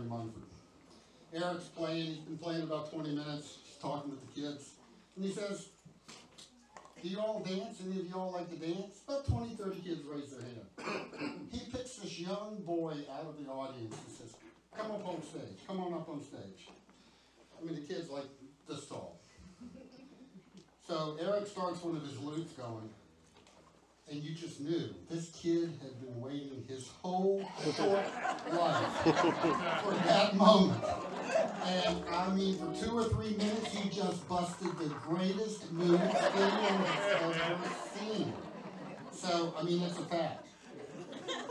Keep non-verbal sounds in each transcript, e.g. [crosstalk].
Munford. Eric's playing, he's been playing about twenty minutes, he's talking with the kids, and he says, do you all dance? Any of you all like to dance? About 20, 30 kids raise their hand. [coughs] he picks this young boy out of the audience and says, come up on stage, come on up on stage. I mean, the kid's like this tall. So Eric starts one of his loops going, and you just knew this kid had been waiting his whole short life for that moment. And I mean, for two or three minutes, he just busted the greatest move anyone has ever seen. So, I mean, it's a fact.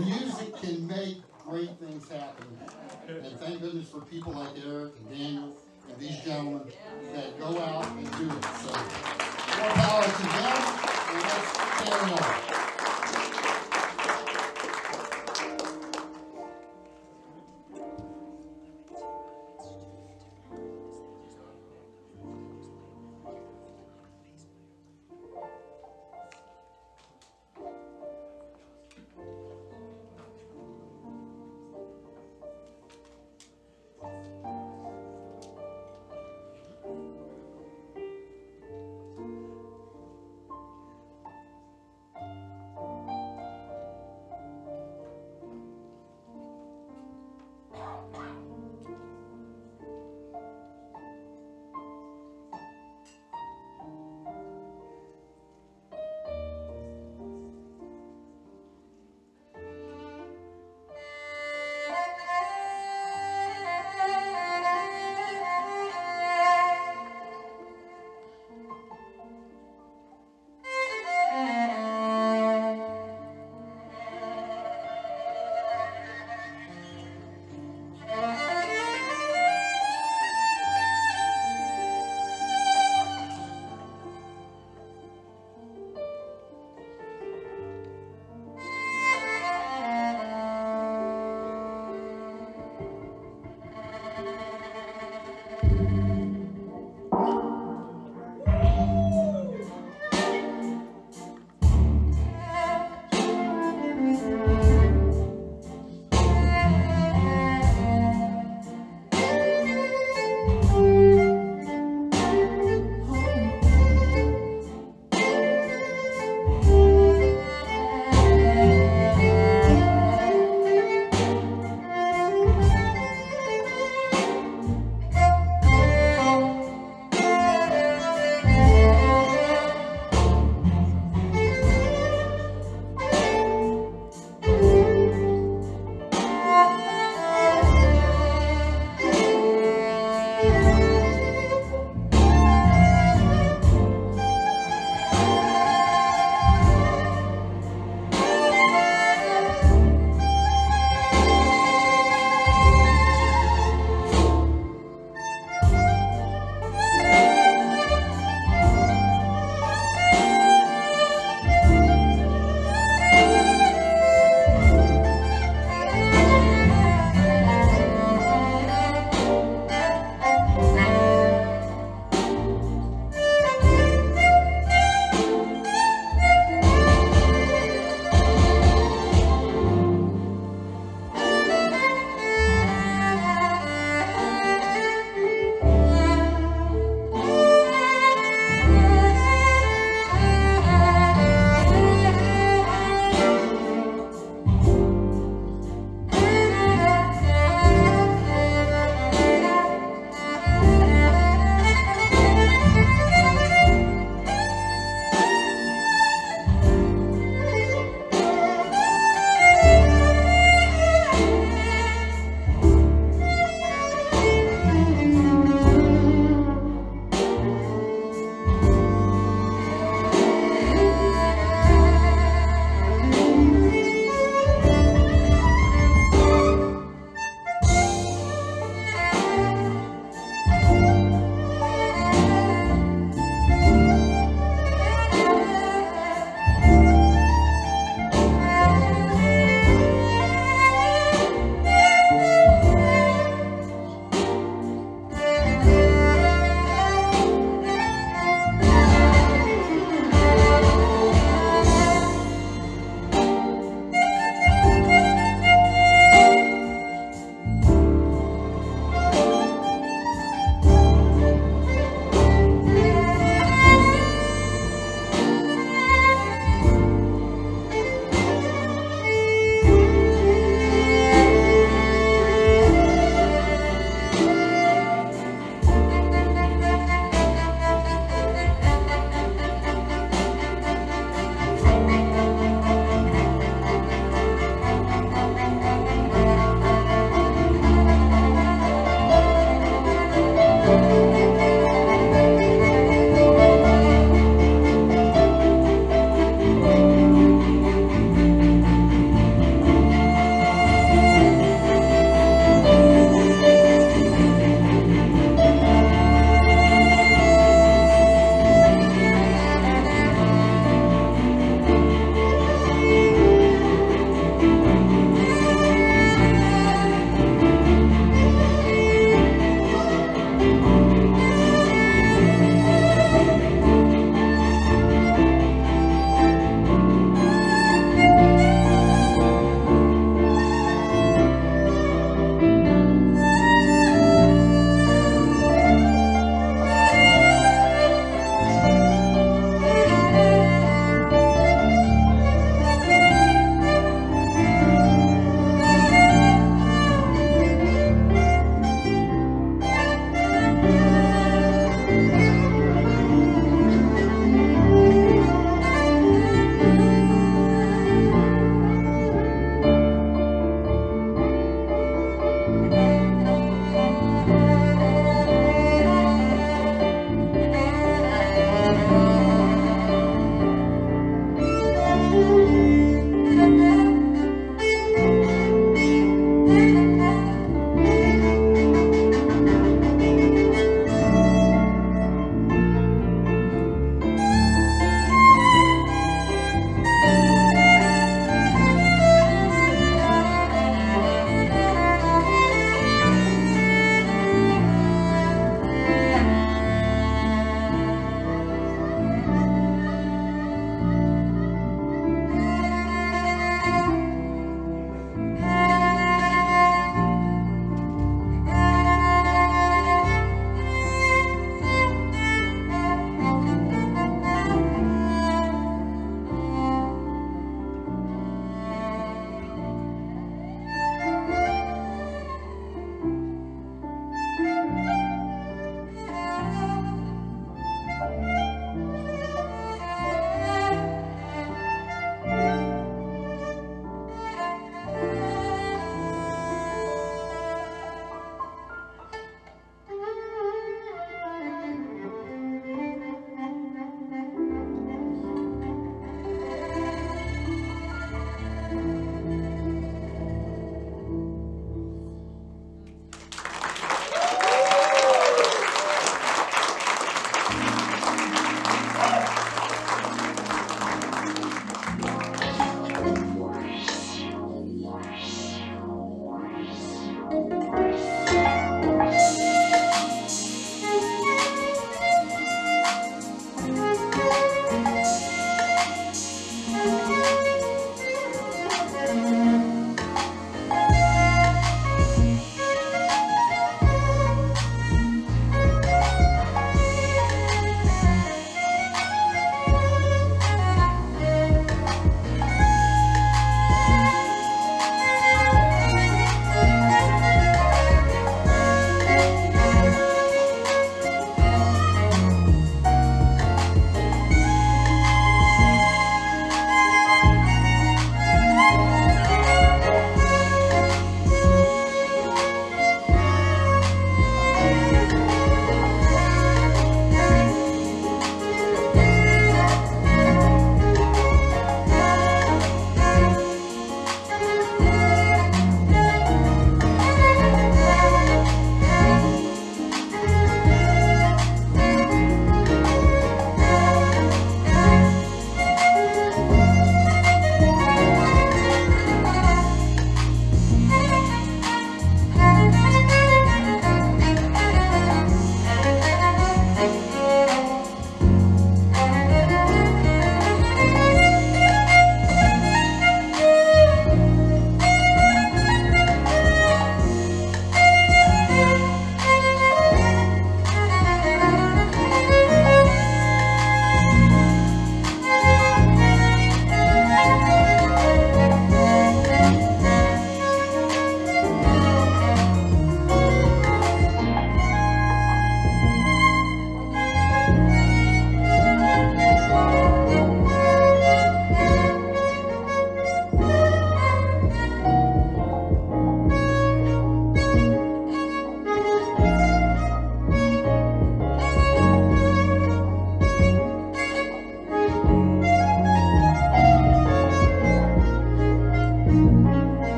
Music can make great things happen. And thank goodness for people like Eric and Daniel and these gentlemen that go out and do it. So, more power to them, let's